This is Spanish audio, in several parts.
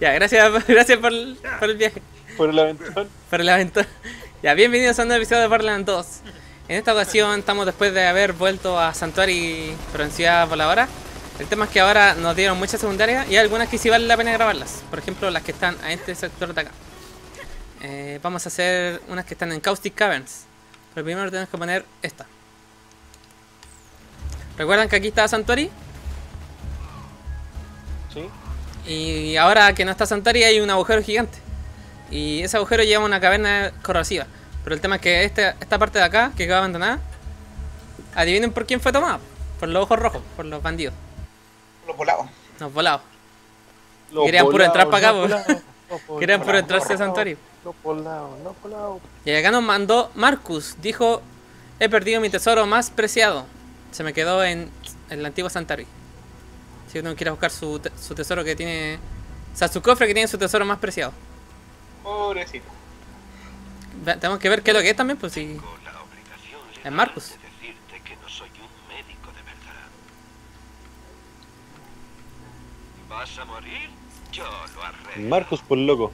Ya, gracias, gracias por, el- por el viaje. Por el aventón. Por el aventura. Ya, bienvenidos a un nuevo episodio de Borderlands 2. En esta ocasión estamos después de haber vuelto a Santuari, Ciudad Voladora. El tema es que ahora nos dieron muchas secundarias y hay algunas que sí vale la pena grabarlas. Por ejemplo, las que están a este sector de acá. Eh, vamos a hacer unas que están en Caustic Caverns. Pero primero tenemos que poner esta. ¿Recuerdan que aquí estaba Santuari? Y ahora que no está Santuari hay un agujero gigante. Y ese agujero lleva a una caverna corrosiva. Pero el tema es que este- esta parte de acá, que quedó abandonada, adivinen por quién fue tomada. Por los ojos rojos, por los bandidos. Los volados. Los volados. Los Querían puro entrar pa' acá, los po. volados, Querían puro entrarse a Santuario. Los volados, los volados. Y acá nos mandó Marcus. Dijo, he perdido mi tesoro más preciado. Se me quedó en el antiguo Santuari. Si que tengo que ir a buscar su, su tesoro que tiene... O sea, su cofre que tiene su tesoro más preciado. Pobrecito. Ve- Tenemos que ver qué es lo que es también, pues si... Es Marcus. ¿Vas a morir? Yo lo arreglo. Marcus por loco.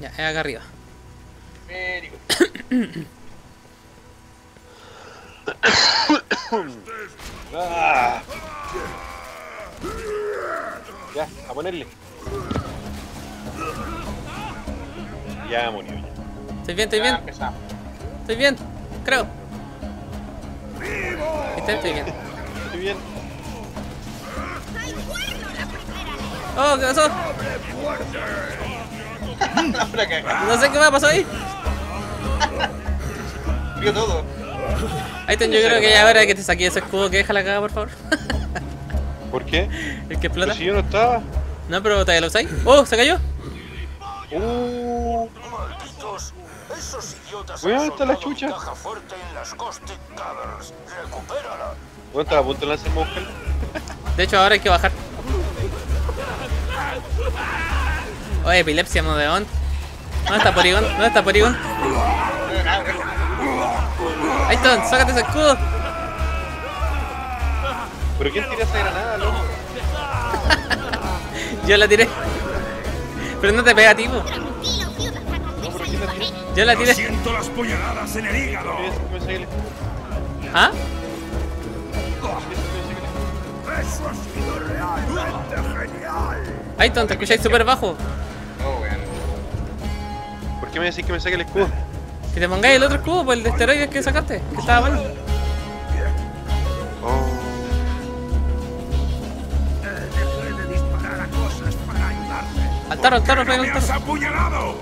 Ya, es acá arriba. Médico. Ah. Ya, a ponerle. Ya murió ya. Estoy bien, estoy Ya bien, empezamos. estoy bien, creo. Estoy bien. Estoy bien. Oh, ¿qué pasó? No sé qué me pasó ahí. Vio todo. Ahí yo creo que ya ahora que te saqué ese escudo que deja la caga, por favor. ¿Por qué? El que explota. si yo no estaba. No, pero todavía lo usáis. Oh, se cayó. Uh, Malditos. Esos idiotas Weón, está la chucha. caja fuerte en las Caverns. Recupérala. ¿Dónde estaba a punto de lanzarme a buscarla? De hecho, ahora hay que bajar. Oye, epilepsia, modeón. ¿Dónde está Porygon? ¿Dónde está Porygon? Ahí está, sácate ese escudo. ¿Pero quién tira esa granada, loco? Yo la tiré. Pero no te pega, tipo. No, pero quién la tira. Yo la tiré. Siento las puñaladas en el hígado. ¿Ah? Eso ha sido realmente genial. Te escucháis súper bajo. Oh, weón. ¿Por qué me decís que me saque el escudo? Que te pongáis el otro escudo, pues el de esteroides que sacaste, que estaba bueno. Ayudarte. Al tarro, al tarro, ¿Por qué pega me al has tarro. apuñalado?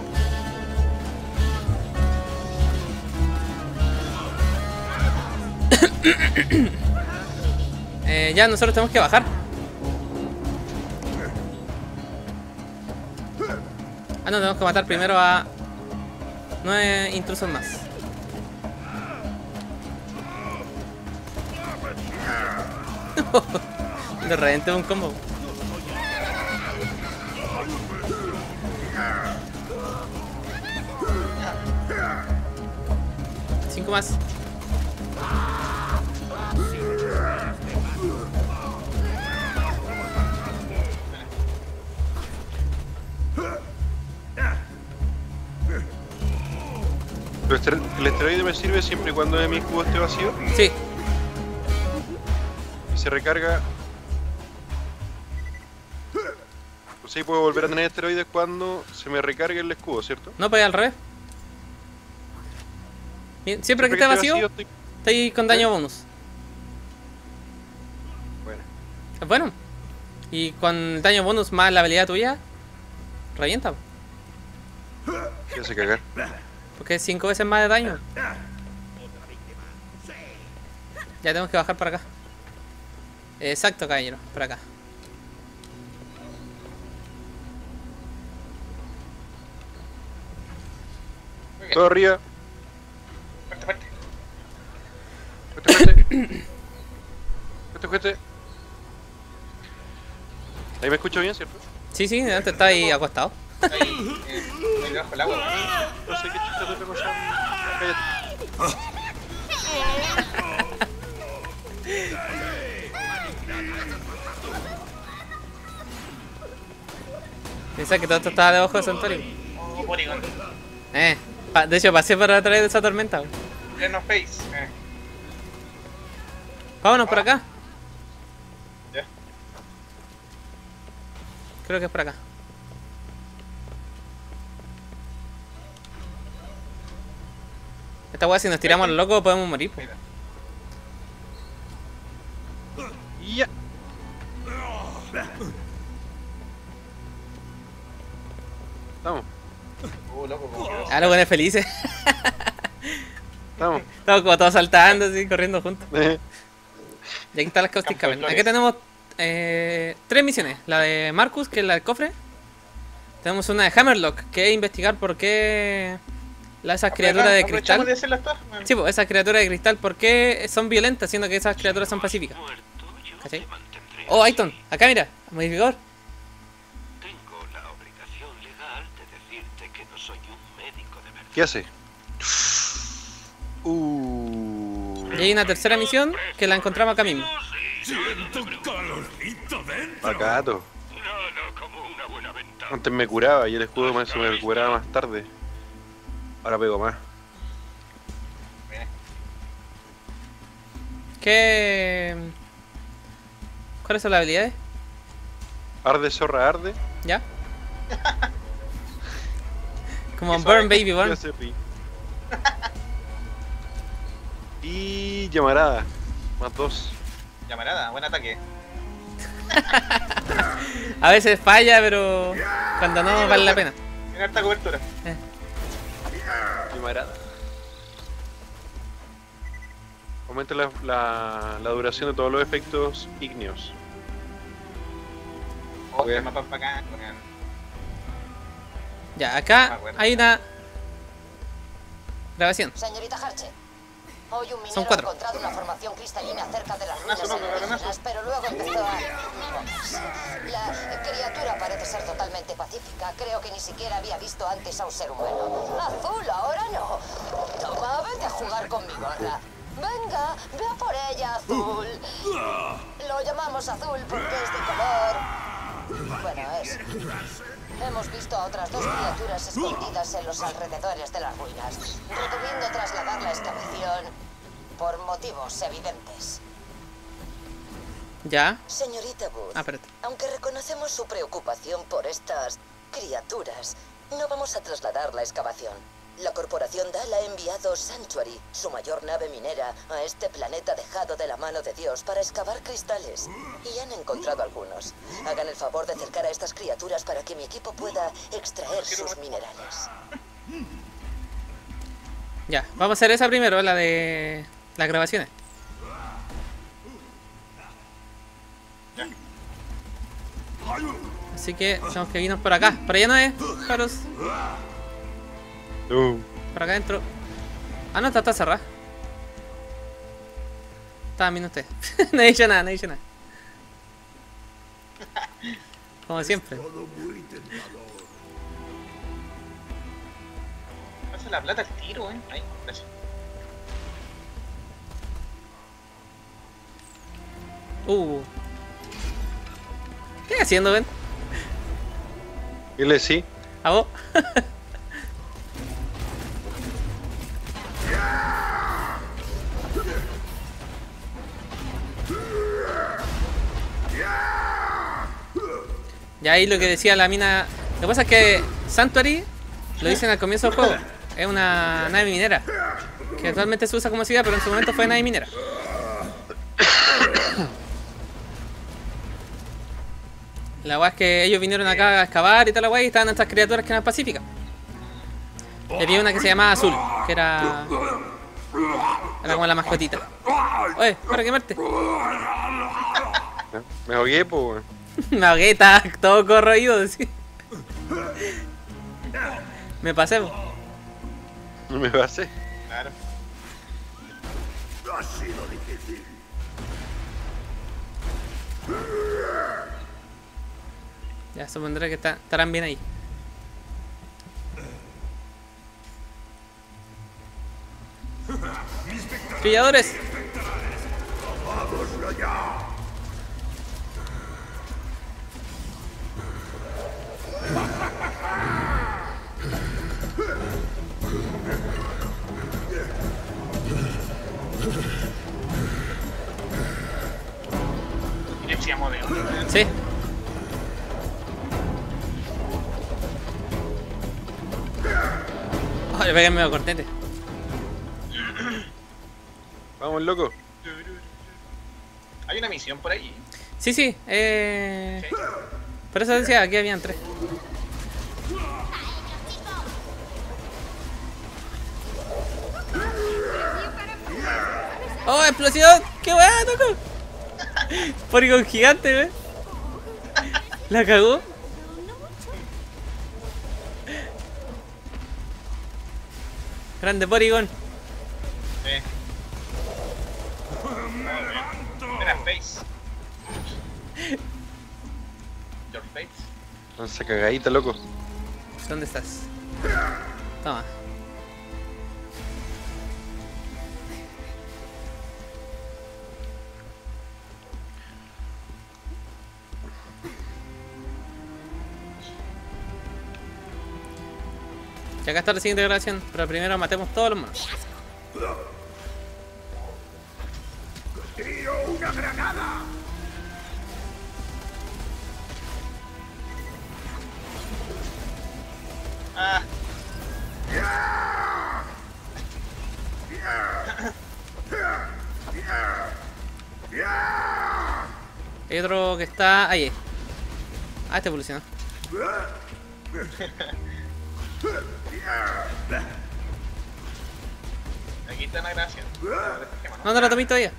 Eh, ya, nosotros tenemos que bajar. Ah, no, tenemos que matar primero a nueve intrusos más. Le reventé un combo. Cinco más. ¿Pero ester- el esteroide me sirve siempre y cuando mi escudo esté vacío Sí, y se recarga. O sea, puedo volver a tener esteroides cuando se me recargue el escudo, ¿cierto? no, pues al revés. Siempre que esté vacío, estoy- con daño bonus. Bueno. Y con el daño bonus más la habilidad tuya, revienta. ya se cagar. Porque es 5 veces más de daño. Ya tenemos que bajar para acá. Exacto, caballero, para acá. Todo arriba. Fuerte, fuerte. Fuerte. Ahí me escucho bien, ¿cierto? Sí, sí, antes está ahí acostado. Ahí, eh, ahí debajo del agua. No sé qué chucha te pasando. Cállate. Pensaba que todo esto estaba debajo de Santuario. Oh, Polygon. Eh, de hecho pasé por atrás de esa tormenta. Reino Face. Eh. Vámonos por acá. Ya. Creo que es por acá. Esta weá si nos tiramos al loco podemos morir. po. Mira. Ya. Estamos, Oh, loco, como. Ah, los buenos felices. estamos. Estamos como todos saltando así, corriendo juntos. Eh, Y aquí están las Caustic. Aquí tenemos eh, tres misiones. La de Marcus, que es la del cofre. Tenemos una de Hammerlock, que es investigar por qué la- esas criaturas de cristal. de todas. Sí, pues esas criaturas de cristal, ¿por qué son violentas siendo que esas criaturas son pacíficas? Oh. Aiton, acá mira, modificador. Tengo la obligación legal de decirte que no soy un médico de verdad. ¿Qué hace? Uh, Y hay una tercera misión que la encontramos acá mismo. Pacato. No, no, como una buena ventana. Antes me curaba y el escudo me, se me curaba más tarde. Ahora pego más. ¿Qué. ¿Cuáles son las habilidades? Arde, zorra, arde. ¿Ya? Como Eso Burn. Baby Burn. Y llamarada. Más dos. Llamarada, buen ataque. A veces falla, pero cuando no vale la pena. Tiene harta cobertura. Llamarada. Aumenta la, la, la duración de todos los efectos ígneos. Oh, mapa bacán. Ya, Ah, acá bueno. hay una grabación. Señorita Harche, hoy un minero Son cuatro. ha encontrado una formación cristalina cerca de las ruinas alienígenas, pero luego empezó a moverse. La criatura parece ser totalmente pacífica. Creo que ni siquiera había visto antes a un ser humano. Azul, ahora no. Toma, vete a jugar conmigo, anda. Venga, ve a por ella, Azul. Lo llamamos Azul porque es de color... Bueno, es... Hemos visto a otras dos criaturas escondidas en los alrededores de las ruinas, recomiendo trasladar la excavación por motivos evidentes. Ya. Señorita Booth, Ah, aunque reconocemos su preocupación por estas criaturas, no vamos a trasladar la excavación. La corporación DAL ha enviado Sanctuary, su mayor nave minera, a este planeta dejado de la mano de Dios para excavar cristales. Y han encontrado algunos. Hagan el favor de acercar a estas criaturas para que mi equipo pueda extraer sus minerales. Ya, vamos a hacer esa primero, la de las grabaciones. Así que tenemos que irnos por acá. Por allá no es, Carlos. Uh, Por acá adentro. Ah, no, está, está cerrada. Estaba viendo usted. no he dicho nada, no he dicho nada. Como siempre. Pasa la plata al tiro, weón. Ahí, gracias. Uh. ¿Qué haciendo, ven? ¿Qué le sí? ¿A vos? Ya ahí lo que decía la mina. Lo que pasa es que Sanctuary, lo dicen al comienzo del juego, es una nave minera. Que actualmente se usa como ciudad, pero en su momento fue nave minera. La weá es que ellos vinieron acá a excavar y tal la weá y estaban estas criaturas que eran pacíficas. Y había una que se llamaba Azul, que era. Era como la mascotita. Oye, para quemarte. Me ahogué, pues, weón. Me ahogué, estaba todo corroído. sí. Me pasé. po. No me pasé. Claro. Ha sido difícil. Ya supondré que está- estarán bien ahí. ¡Pilladores! Sí. Ay, pégame a cortete. Vamos, loco. Hay una misión por ahí. Sí, sí. Eh... Por eso decía, aquí habían tres. ¡Oh, explosión! ¡Qué weá, loco! Porygon gigante, wey. La cagó. Grande Porygon. Lanza cagadita, loco. ¿Dónde estás? Toma. Y acá está la siguiente grabación, pero primero matemos todos los monos. Está ahí. Ah, este evolucionó. aquí está la gracia. No, no lo tomé todavía.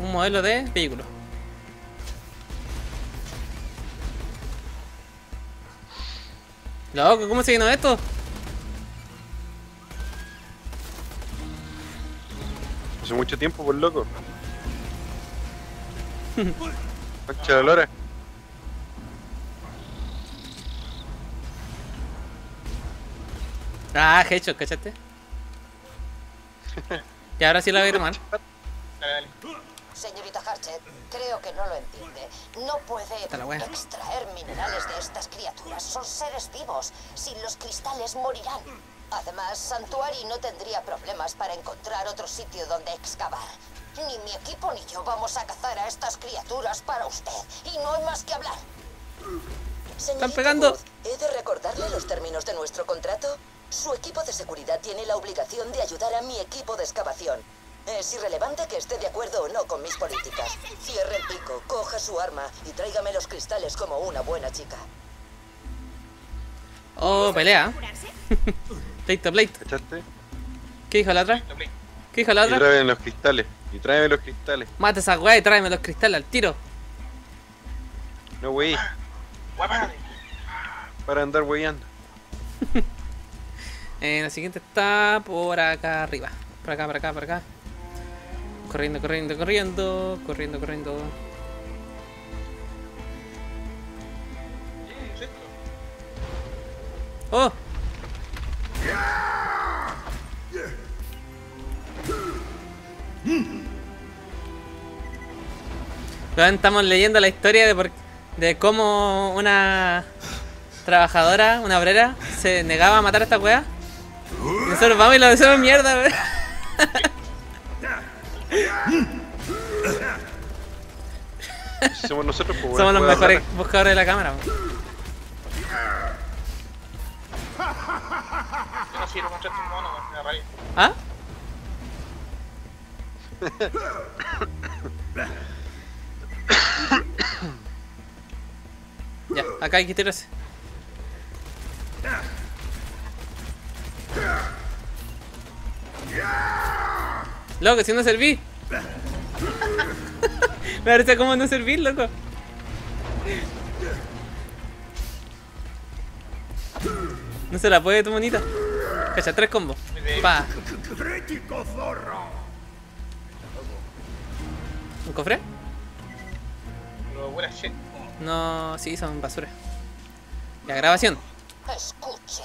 Un modelo de vehículo. Loco, ¿cómo se llenó esto? Hace mucho tiempo, por loco. Concha de lora. Ah, hecho, ¿cachaste? y ahora sí la voy a. Dale, dale. Señorita Harchet, creo que no lo entiende. No puede extraer minerales de estas criaturas. Son seres vivos. Sin los cristales morirán. Además, Santuari no tendría problemas para encontrar otro sitio donde excavar. Ni mi equipo ni yo vamos a cazar a estas criaturas para usted. Y no hay más que hablar. Señorita pegando. ¿He de recordarle los términos de nuestro contrato? Su equipo de seguridad tiene la obligación de ayudar a mi equipo de excavación. Es irrelevante que esté de acuerdo o no con mis políticas. Cierre el pico, coja su arma y tráigame los cristales como una buena chica. Oh, pelea. pleito, pleito. ¿Cachaste? ¿Qué dijo la otra? ¿Qué dijo la Y otra? tráeme los cristales. Y tráeme los cristales. Mata esa weá y tráeme los cristales al tiro. No, wey. Para andar weyando. Eh, la siguiente está por acá arriba. Por acá, por acá, por acá. Corriendo, corriendo, corriendo. Corriendo, corriendo. ¡Oh! Estamos leyendo la historia de, por- de cómo una trabajadora, una obrera, se negaba a matar a esta weá. Nosotros vamos y lo hacemos mierda, somos nosotros, pues Somos los mejores buscadores de la cámara. Yo no sirvo contra estos monos, me da rabia. ¿Ah? ya, acá hay que tirarse. Loco, si no serví. Me parece como no servir, loco. No se la puede tu monita. Cacha, tres combos. Pa. ¡Crítico zorro! ¿Un cofre? No, sí, son basura. Ya, grabación. Escuche.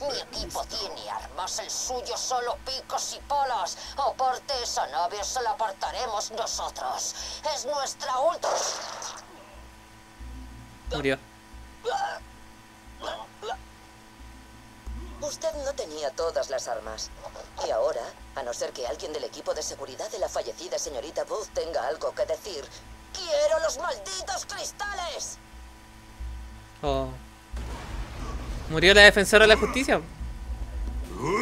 Mi equipo tiene armas, el suyo solo picos y palas. Aparte, esa nave se la apartaremos nosotros. Es nuestra última... Murió. Usted no tenía todas las armas. Y ahora, a no ser que alguien del equipo de seguridad de la fallecida señorita Booth tenga algo que decir, ¡quiero los malditos cristales! Oh. Murió la defensora de la justicia.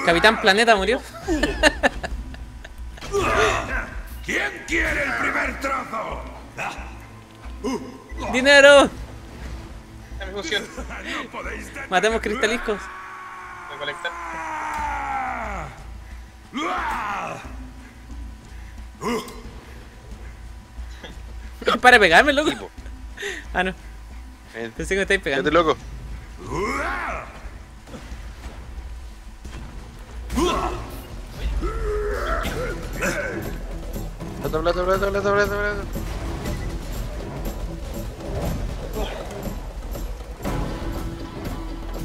Capitán Planeta murió. ¿Quién quiere el primer trozo? ¡Dinero! No. Matemos cristaliscos. Recolectar. Para pegarme, loco. Ah, no. Eh, Pensé que me estáis Quédate pegando. loco. Plata, plata, plata, plata, plata,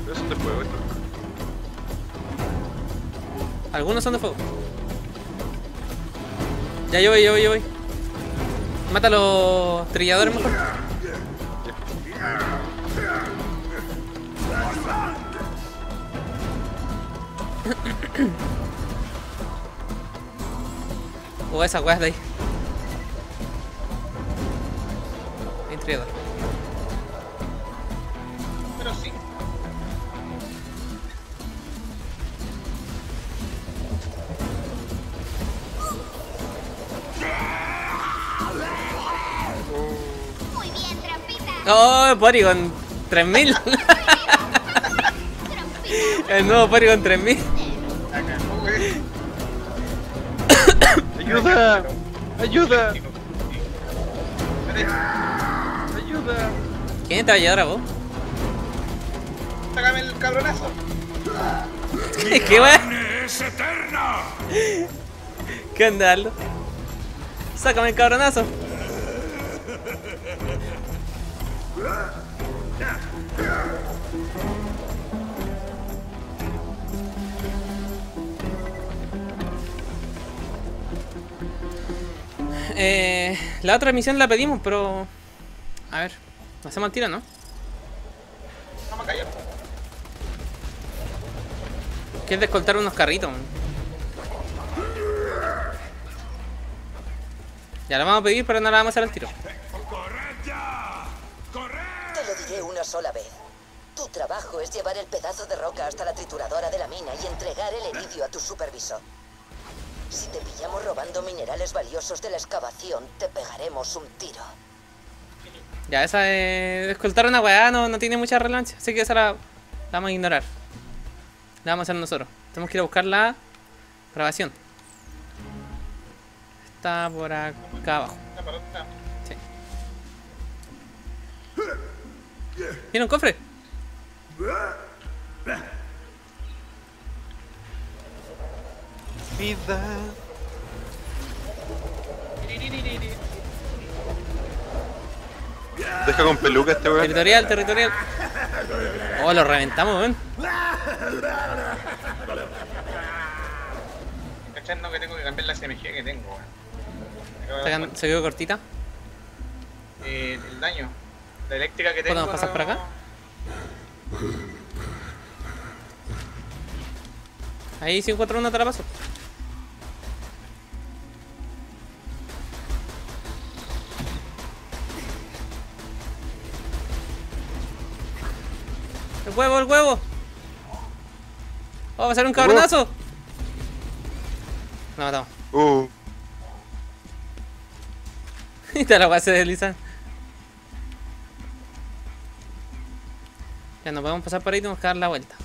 Eso te juego esto. Algunos son de fuego. Ya yo voy, yo voy, yo voy. Mata a los trilladores mejor. O esa weas de ahí. Hay un trillador. Pero sí. Muy bien, trampita. Oh, Porygon 3000. El nuevo Porygon 3000. Acá, no, güey. ¡Ayuda! ¡Ayuda! ¿Quién te va a ayudar a vos? Sácame el cabronazo. ¿Qué? ¡Carne es eterna! ¿Qué onda, Aldo? Sácame el cabronazo. Eh, la otra misión la pedimos, pero... A ver, hacemos el tiro, ¿no? No me callo. Que es de escoltar unos carritos. Ya la vamos a pedir, pero no la vamos a hacer al tiro. Te lo diré una sola vez. Tu trabajo es llevar el pedazo de roca hasta la trituradora de la mina y entregar el heridio a tu supervisor. Si te pillamos robando minerales valiosos de la excavación, te pegaremos un tiro. Ya, esa de escoltar una weá no, no tiene mucha relevancia, así que esa la, la vamos a ignorar. La vamos a hacer nosotros. Tenemos que ir a buscar la grabación. Está por acá abajo. Sí. ¿Tiene un cofre? Vida. Deja con peluca este weón. Territorial, territorial. Oh, lo reventamos, weón. Cachando que tengo que cambiar la SMG que tengo, weón. Se quedó cortita. Eh, el daño. La eléctrica que tengo. ¿Podemos pasar por acá? Ahí si encuentro una te la paso. Huevo, el huevo. Vamos a hacer un cabronazo. No, matamos. Uh, Y te la voy a hacer deslizar. Ya no podemos pasar por ahí, tenemos que dar la vuelta.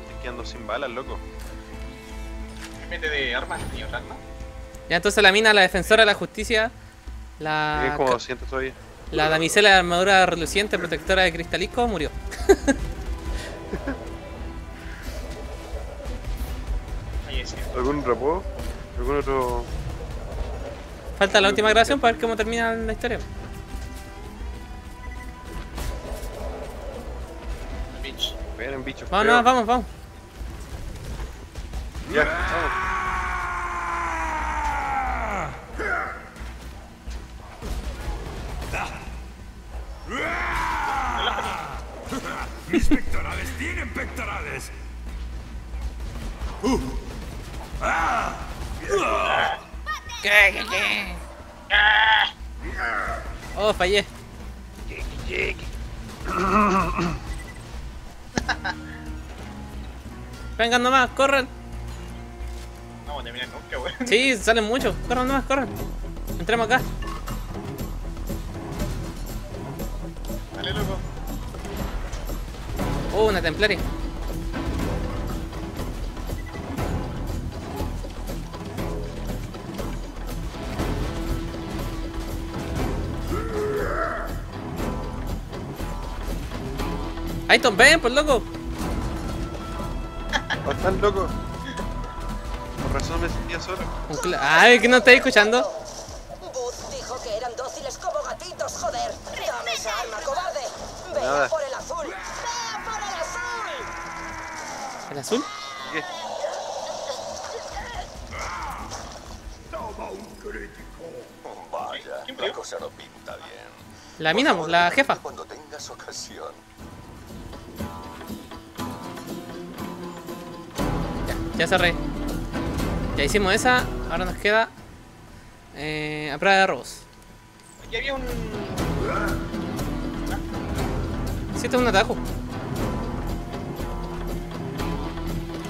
estoy quedando sin balas, loco. Me mete de armas, niños, armas. Ya entonces la mina, la defensora de la justicia, la, como 200 todavía. la damisela de armadura reluciente, protectora de cristalisco, murió. ¿Algún rapó? ¿Algún otro? Falta la última grabación para ver cómo termina la historia. Bicho. Vamos, no, vamos, vamos. Ya, vamos. Oh, fallé. Vengan nomás, corran. No terminar nunca, weón. Sí, salen muchos. Corran nomás, corran. Entremos acá. Dale, loco. Oh, una templaria. Aiton, ven, pues loco. Están locos. Por razón me sentía solo. Ay, que no estáis escuchando. Dijo que eran dóciles como gatitos, joder. Dame esa arma, cobarde. Ve por el azul. Ve a por el azul. ¿El azul? ¿Qué? Toma un crítico. Vaya, ¿Quién la murió? cosa no pinta bien. La mina, po, la jefa. Cuando tengas ocasión. Ya cerré. Ya hicimos esa. Ahora nos queda. Eh, a prueba de robos. Aquí había un. Si este es un atajo.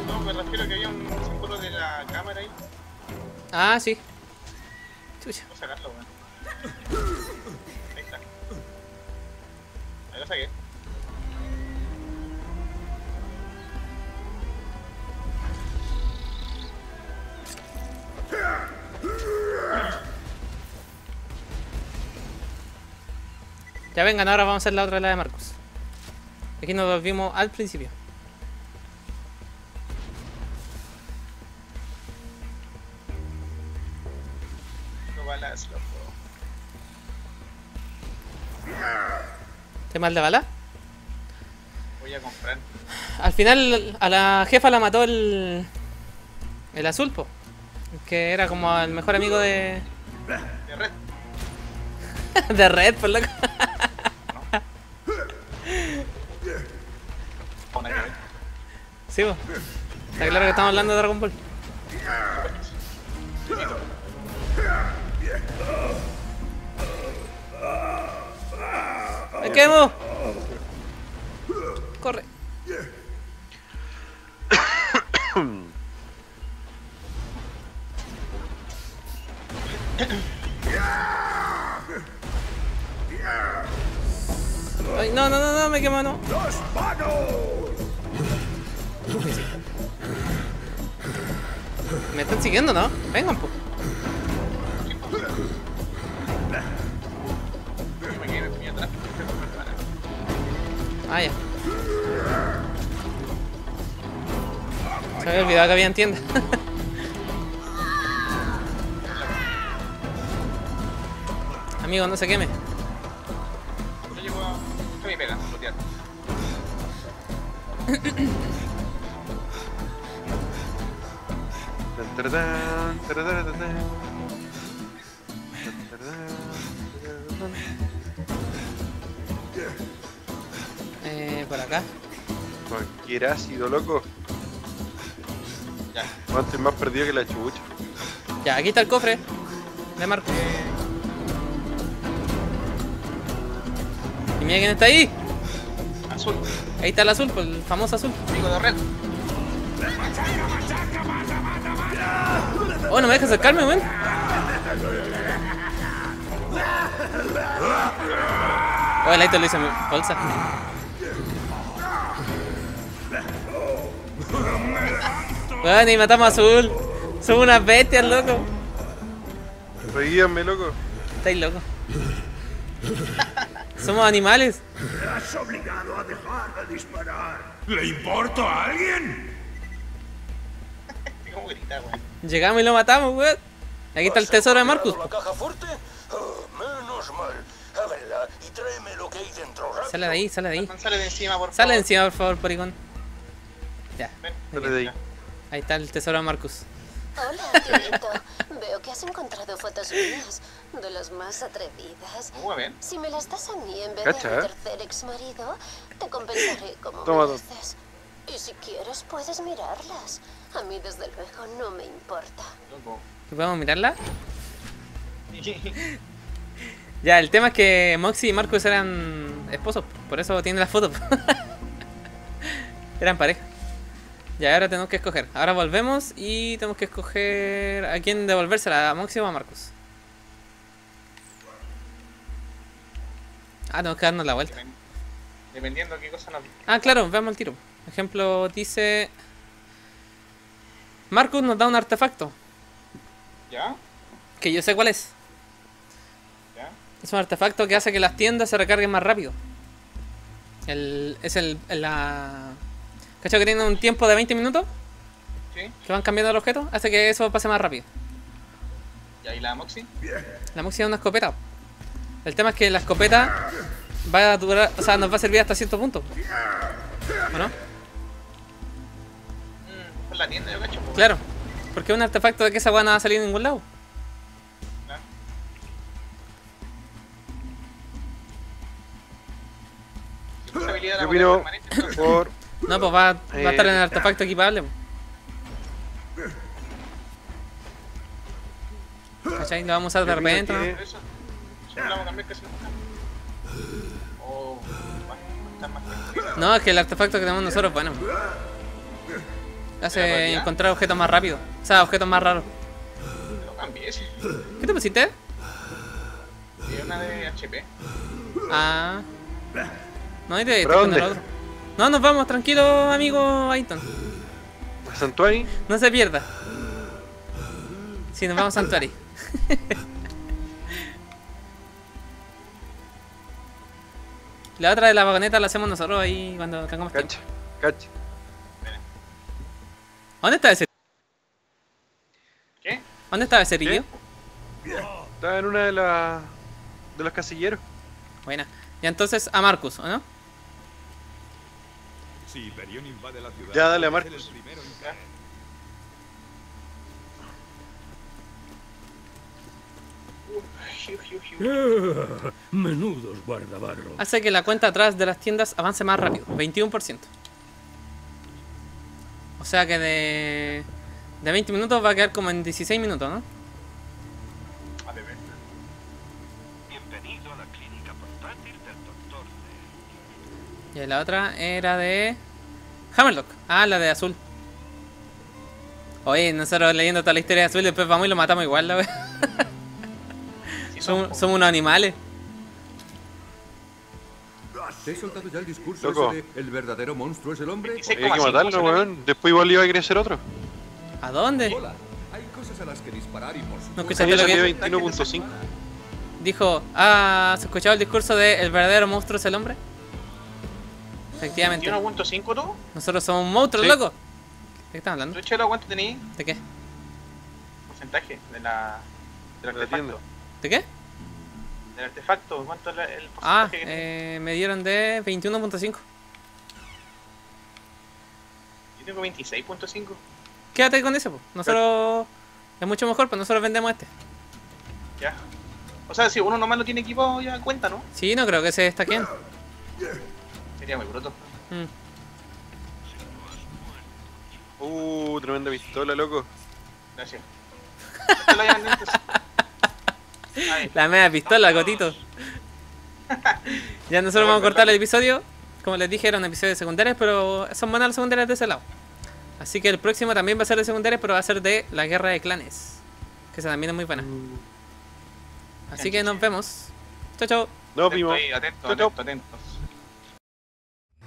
No, me refiero a que había un símbolo de la cámara ahí. Ah, sí. Chucha. Sacarlo, Ya vengan, ahora vamos a hacer la otra, la de Marcos. Aquí nos volvimos al principio. No balas, loco. ¿Te mal de bala? Voy a comprar. Al final a la jefa la mató el. El azul, po. Que era como el mejor amigo de. De red. de Red, por loco. Que ver. Sí, po. Está claro que estamos hablando de Dragon Ball. ¡Me quemo! Corre. Ay, no, no, no, no, me quemo, no. ¡Los manos! Me están siguiendo, ¿no? Vengan, po. Ah, ya. Se había olvidado que había en tienda. Amigo, no se queme. Eh, por acá. Cualquier ácido, loco. Ya. Antes más perdido que la chucha. Ya, aquí está el cofre. De Marco. Y mira quién está ahí. Azul. Ahí está el azul, pues, el famoso azul. Amigo de red. Oh, no me dejes acercarme, weón. Oh, el Aito lo hizo en mi bolsa. Weón, y matamos a azul. Somos unas bestias, loco. Reguíame, loco. Estáis locos. Somos animales. Me has obligado a dejar de disparar. ¿Le importo a alguien? Llegamos y lo matamos, weón. Aquí está el tesoro de Marcus. ¿La caja fuerte? Oh, menos mal. Ábrela y tráeme lo que hay dentro rápido. Sale de ahí, sale de ahí. Sale de encima, por Sale de favor. encima, por favor, Poricón. Ya, Ven. Sale de ahí. ahí está el tesoro de Marcus. Hola, Tirito. Veo que has encontrado fotos mías, de las más atrevidas. A ver. Si me las das a mí en vez Cacha, de a mi ¿eh? tercer ex marido, te compensaré como Toma, mereces. Y si quieres, puedes mirarlas. A mí, desde luego, no me importa. ¿Podemos mirarla? Ya, el tema es que Moxie y Marcus eran esposos, por eso tiene la foto. eran pareja. Ya, ahora tenemos que escoger. Ahora volvemos y tenemos que escoger a quién devolvérsela, a Moxie o a Marcus. Ah, tenemos que darnos la vuelta. Depen- Dependiendo qué cosa nos... Ah, claro, veamos el tiro. Por ejemplo, dice... Marcus nos da un artefacto, ¿Ya? que yo sé cuál es. ¿Ya? Es un artefacto que hace que las tiendas se recarguen más rápido. El, es el, el- la... ¿Cachai que tiene un tiempo de 20 minutos? ¿Sí? Que van cambiando el objeto. Hace que eso pase más rápido. ¿Y ahí la Moxie? La música es una escopeta. El tema es que la escopeta va a durar... O sea, nos va a servir hasta cierto punto. ¿O no? Mm, por la tienda, yo cacho. pues. Claro. Porque es un artefacto de que esa weá no va a salir en ningún lado. Claro. De Yo opino entonces- por. No, pues va, va a estar Eh. en el artefacto equipable. ¿Cachai? Lo vamos a usar de repente. ¿no? eso, si no es que el artefacto que tenemos nosotros, bueno. Hace encontrar objetos más rápido. O sea, objetos más raros. Lo cambié ese. ¿Qué te pusiste? Y una de HP. Ah. No, y te ¿Pero con el otro. No, nos vamos, tranquilo, amigo Aiton. ¿A Santuari? No se pierda. Sí, nos vamos a Santuari. la otra de la vagoneta la hacemos nosotros ahí cuando tengamos tiempo. Cacha, cacha. ¿Dónde está ese? ¿Qué? ¿Dónde estaba ese río? Estaba en una de las. de los casilleros. Buena. Y entonces a Marcus, ¿o no? Si Hyperion invade la ciudad, Ya, dale a jiu. Menudos guardabarros. Hace que la cuenta atrás de las tiendas avance más rápido, 21%. O sea que de, de 20 minutos va a quedar como en 16 minutos, ¿no? Y la otra era de Hammerlock. Ah, la de azul. Oye, nosotros leyendo toda la historia de azul, después vamos y lo matamos igual, la wea. Sí, Somos, unos animales. Te he soltado ya el discurso Loco. ese de el verdadero monstruo es el hombre. 26. Hay que 6,5 matarlo, weón. Después igual iba a crecer otro. ¿A dónde? Hola, hay cosas a las que disparar y por No escuchaste lo que salido 21.5. dijo. Ah, ¿se escuchaba el discurso de el verdadero monstruo es el hombre? Efectivamente. 21.5 tú? Nosotros somos monstruos, Sí. loco. ¿De qué están ¿Tú hablando? chelo cuánto tenías? ¿De qué? Porcentaje de la. del De artefacto. ¿De qué? Del artefacto, ¿cuánto es la- el porcentaje Ah, que eh, me dieron de 21.5. Yo tengo 26.5. Quédate con eso, po. Nosotros. Es mucho mejor, pues nosotros vendemos este. Ya. O sea, si uno nomás lo tiene equipado, ya cuenta, ¿no? Sí, no creo que se destaquen. Sería muy bruto. Mm. Uh, tremenda pistola, loco. Gracias. La media pistola, gotito. ya nosotros vamos a cortar el episodio. Como les dije, era un episodio de secundarias, pero son buenas las secundarias de ese lado. Así que el próximo también va a ser de secundarias, pero va a ser de la guerra de clanes. Que esa también es muy buena. Así que nos vemos. Chao, chao. No, primo. Estoy atento, Chau, chau. atento, atento.